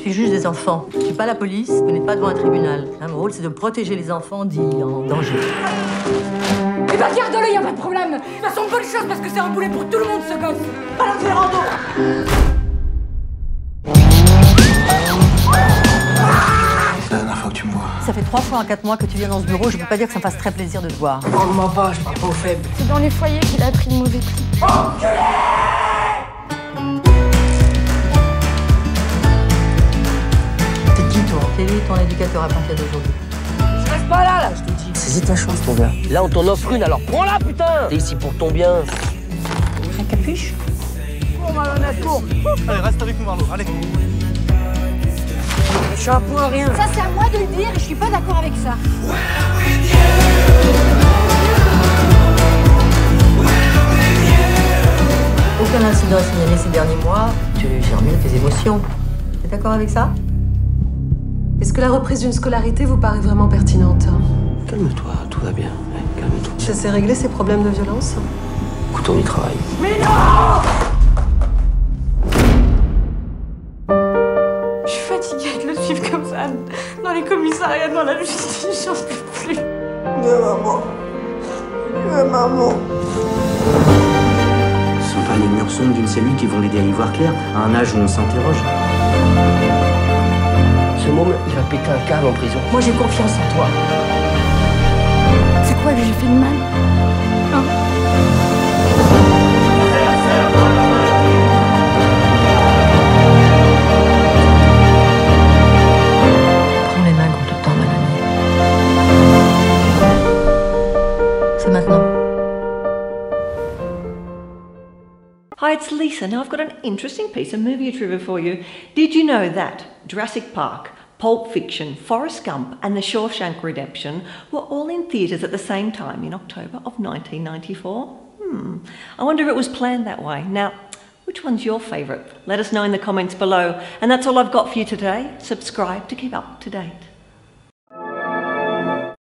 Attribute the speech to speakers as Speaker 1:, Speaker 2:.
Speaker 1: suis juge des enfants. Je suis pas la police, vous n'êtes pas devant un tribunal. Hein, mon rôle, c'est de protéger les enfants dits en danger.
Speaker 2: Eh ben garde-le, y a pas de problème Ça sont bonne chose parce que c'est un boulet pour tout le monde ce gosse Pas la Ferrando
Speaker 3: C'est la dernière fois que tu me vois.
Speaker 1: Ça fait trois fois en quatre mois que tu viens dans ce bureau, je peux pas dire que ça me fasse très plaisir de te voir.
Speaker 2: Parle-moi pas, je parle pas aux faibles.
Speaker 4: C'est dans les foyers qu'il a pris le mauvais pli.
Speaker 1: C'est ton éducateur à partir d'aujourd'hui.
Speaker 2: Je reste pas là, là, je te dis
Speaker 5: Saisis ta chance, mon gars. Là, on t'en offre une, alors prends-la, putain T'es ici pour ton bien.
Speaker 1: Un capuche?
Speaker 3: Allez, reste avec nous, Marlo. Allez.
Speaker 2: Je suis un point rien
Speaker 4: Ça, c'est à moi de le dire et je suis pas d'accord avec ça.
Speaker 1: Aucun incident signalé ces derniers mois. Tu gères mieux tes émotions. T'es d'accord avec ça?
Speaker 6: Est-ce que la reprise d'une scolarité vous paraît vraiment pertinente
Speaker 5: Calme-toi, tout va bien. Ouais, calme-toi.
Speaker 6: Ça s'est réglé ces problèmes de violence
Speaker 5: Écoute, on y travaille.
Speaker 4: Je suis fatiguée de le suivre comme ça. Dans les commissariats, dans la justice, j'en peux plus.
Speaker 7: Ce sont pas les murs sombres d'une cellule qui vont l'aider à y voir clair, à un âge où on s'interroge.
Speaker 5: Môme, il va péter un câble en prison.
Speaker 2: Moi j'ai confiance en toi.
Speaker 4: C'est quoi que j'ai fait de mal
Speaker 1: Prends mes mains. C'est maintenant.
Speaker 8: Hi, it's Lisa. Now I've got an interesting piece of movie trivia for you. Did you know that Jurassic Park, Pulp Fiction, Forrest Gump, and The Shawshank Redemption were all in theatres at the same time in October of 1994? Hmm. I wonder if it was planned that way. Now, which one's your favourite? Let us know in the comments below. And that's all I've got for you today. Subscribe to keep up to date.